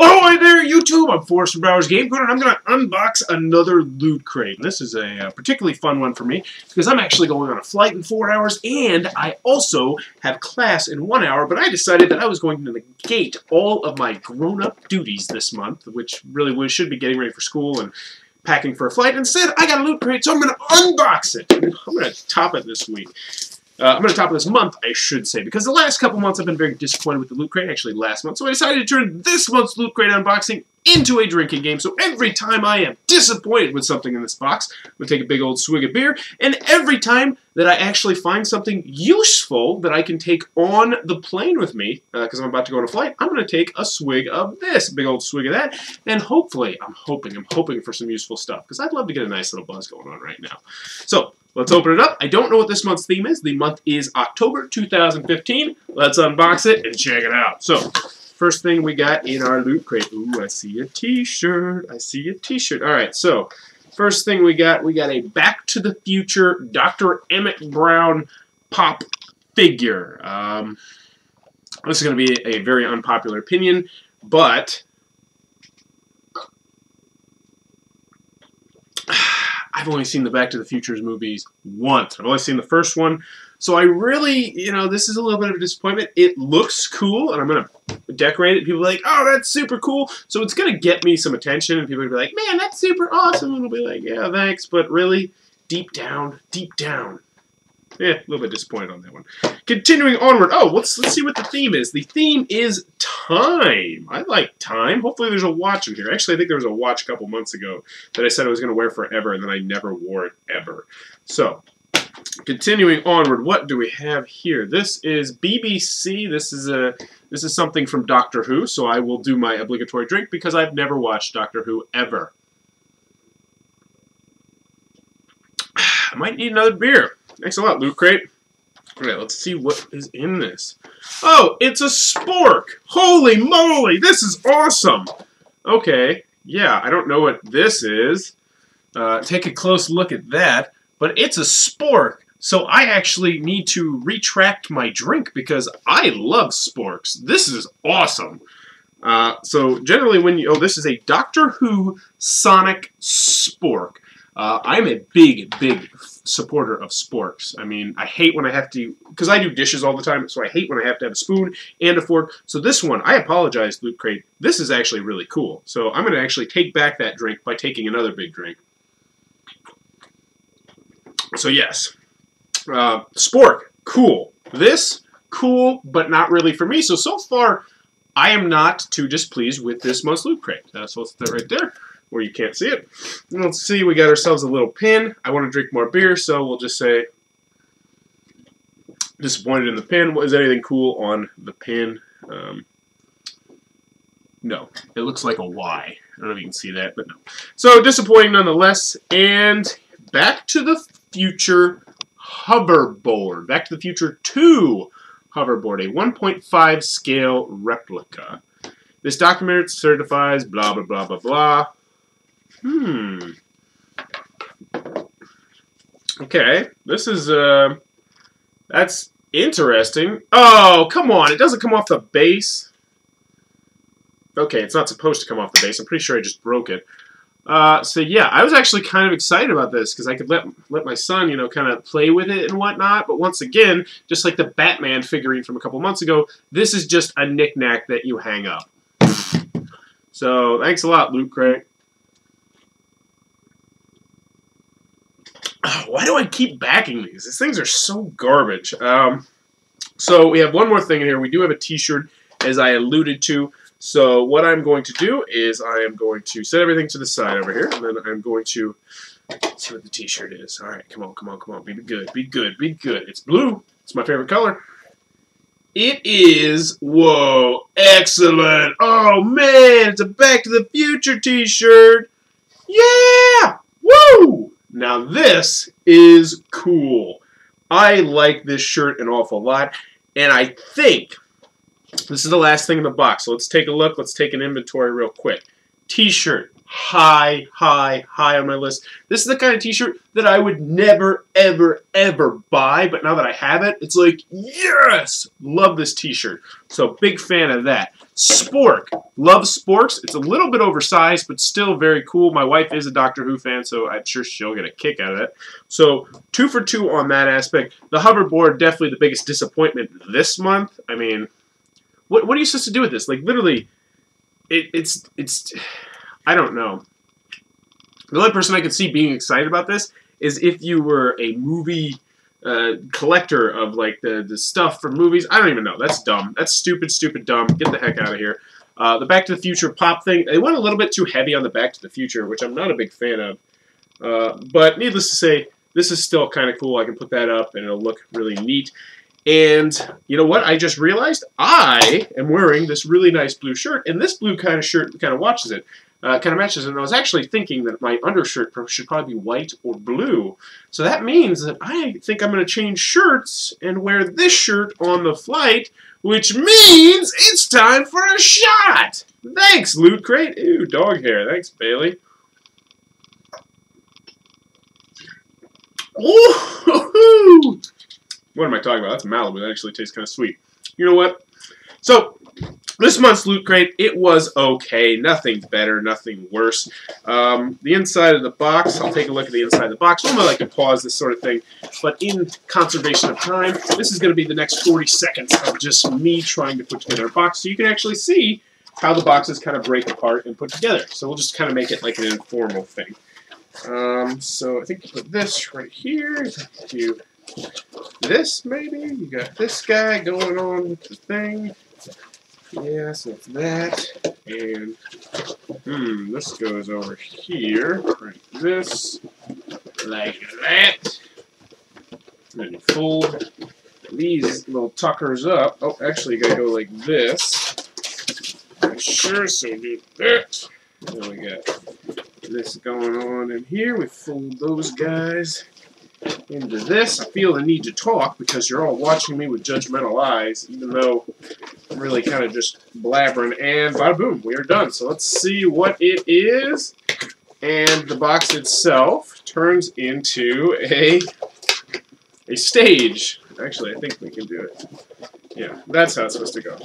Oh, hi there, YouTube! I'm Forrest from Bowers Game Corner, and I'm going to unbox another Loot Crate. And this is a uh, particularly fun one for me, because I'm actually going on a flight in four hours, and I also have class in one hour, but I decided that I was going to negate all of my grown-up duties this month, which really we should be getting ready for school and packing for a flight. Instead, I got a Loot Crate, so I'm going to unbox it. I'm going to top it this week. Uh, I'm going to top of this month, I should say, because the last couple months I've been very disappointed with the Loot Crate, actually last month, so I decided to turn this month's Loot Crate unboxing into a drinking game, so every time I am disappointed with something in this box, I'm going to take a big old swig of beer, and every time that I actually find something useful that I can take on the plane with me, because uh, I'm about to go on a flight, I'm going to take a swig of this, big old swig of that, and hopefully, I'm hoping, I'm hoping for some useful stuff, because I'd love to get a nice little buzz going on right now. So, Let's open it up. I don't know what this month's theme is. The month is October 2015. Let's unbox it and check it out. So, first thing we got in our loot crate. Ooh, I see a t-shirt. I see a t-shirt. All right, so first thing we got, we got a Back to the Future Dr. Emmett Brown pop figure. Um, this is going to be a very unpopular opinion, but I've only seen the Back to the Futures movies once. I've only seen the first one. So I really, you know, this is a little bit of a disappointment. It looks cool, and I'm going to decorate it. People are like, oh, that's super cool. So it's going to get me some attention, and people are be like, man, that's super awesome. And I'll be like, yeah, thanks. But really, deep down, deep down, yeah, a little bit disappointed on that one. Continuing onward. Oh, let's let's see what the theme is. The theme is time. I like time. Hopefully there's a watch in here. Actually, I think there was a watch a couple months ago that I said I was going to wear forever, and then I never wore it ever. So, continuing onward, what do we have here? This is BBC. This is a this is something from Doctor Who, so I will do my obligatory drink because I've never watched Doctor Who ever. I might need another beer. Thanks a lot, Loot Crate. Okay, let's see what is in this. Oh, it's a spork! Holy moly, this is awesome! Okay, yeah, I don't know what this is. Uh, take a close look at that. But it's a spork, so I actually need to retract my drink because I love sporks. This is awesome. Uh, so generally when you... Oh, this is a Doctor Who Sonic Spork. Uh, I'm a big, big supporter of sporks. I mean, I hate when I have to, because I do dishes all the time, so I hate when I have to have a spoon and a fork. So this one, I apologize, Loot Crate. This is actually really cool. So I'm going to actually take back that drink by taking another big drink. So yes, uh, spork, cool. This, cool, but not really for me. So, so far, I am not too displeased with this month's Loot Crate. Uh, so let's that right there where you can't see it. And let's see, we got ourselves a little pin. I want to drink more beer, so we'll just say disappointed in the pin. Was anything cool on the pin? Um, no, it looks like a Y. I don't know if you can see that, but no. So disappointing nonetheless. And Back to the Future hoverboard. Back to the Future 2 hoverboard, a 1.5 scale replica. This document certifies blah, blah, blah, blah, blah. Hmm. Okay, this is, uh, that's interesting. Oh, come on, it doesn't come off the base. Okay, it's not supposed to come off the base. I'm pretty sure I just broke it. Uh, so yeah, I was actually kind of excited about this because I could let let my son, you know, kind of play with it and whatnot. But once again, just like the Batman figurine from a couple months ago, this is just a knickknack that you hang up. So thanks a lot, Loot Crate. why do I keep backing these? These things are so garbage. Um, so we have one more thing in here. We do have a t-shirt, as I alluded to. So what I'm going to do is I am going to set everything to the side over here, and then I'm going to see what the t-shirt is. All right, come on, come on, come on. Be good, be good, be good. It's blue. It's my favorite color. It is, whoa, excellent. Oh, man, it's a Back to the Future t-shirt. Yeah, woo! Now this is cool. I like this shirt an awful lot, and I think this is the last thing in the box. So let's take a look. Let's take an inventory real quick. T-shirt, high, high, high on my list. This is the kind of t-shirt that I would never, ever, ever buy, but now that I have it, it's like, yes! Love this t-shirt. So big fan of that. Spork. Love Sporks. It's a little bit oversized, but still very cool. My wife is a Doctor Who fan, so I'm sure she'll get a kick out of it. So two for two on that aspect. The hoverboard, definitely the biggest disappointment this month. I mean, what, what are you supposed to do with this? Like, literally, it, it's, it's, I don't know. The only person I could see being excited about this is if you were a movie uh, collector of like the, the stuff from movies. I don't even know. That's dumb. That's stupid, stupid, dumb. Get the heck out of here. Uh, the Back to the Future pop thing, they went a little bit too heavy on the Back to the Future, which I'm not a big fan of. Uh, but needless to say, this is still kind of cool. I can put that up and it'll look really neat. And you know what? I just realized I am wearing this really nice blue shirt, and this blue kind of shirt kind of watches it uh, kind of matches. And I was actually thinking that my undershirt should probably be white or blue. So that means that I think I'm going to change shirts and wear this shirt on the flight, which means it's time for a shot. Thanks, Loot Crate. Ooh, dog hair. Thanks, Bailey. Ooh, what am I talking about? That's Malibu. That actually tastes kind of sweet. You know what? So, this month's Loot Crate, it was okay. Nothing better, nothing worse. Um, the inside of the box, I'll take a look at the inside of the box. Normally I like to pause this sort of thing, but in conservation of time, this is going to be the next 40 seconds of just me trying to put together a box so you can actually see how the boxes kind of break apart and put together. So we'll just kind of make it like an informal thing. Um, so I think you put this right here. Do this maybe. You got this guy going on with the thing. Yeah, so it's that. And, hmm, this goes over here, like this, like that. And fold these little tuckers up. Oh, actually, you gotta go like this. Sure, so do that. Then we got this going on in here. We fold those guys into this. I feel the need to talk because you're all watching me with judgmental eyes, even though I'm really kind of just blabbering. And bada boom, we are done. So let's see what it is. And the box itself turns into a a stage. Actually, I think we can do it. Yeah, that's how it's supposed to go.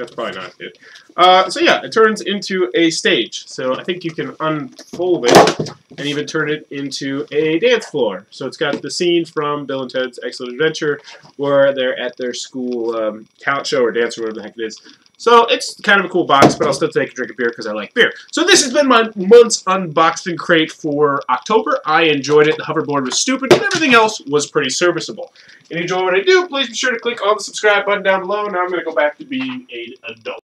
That's probably not it. Uh, so yeah, it turns into a stage. So I think you can unfold it and even turn it into a dance floor. So it's got the scene from Bill and Ted's Excellent Adventure where they're at their school um, talent show or dance or whatever the heck it is. So it's kind of a cool box, but I'll still take a drink of beer because I like beer. So this has been my month's unboxing crate for October. I enjoyed it. The hoverboard was stupid, but everything else was pretty serviceable. If you enjoy what I do, please be sure to click on the subscribe button down below. Now I'm going to go back to being an adult.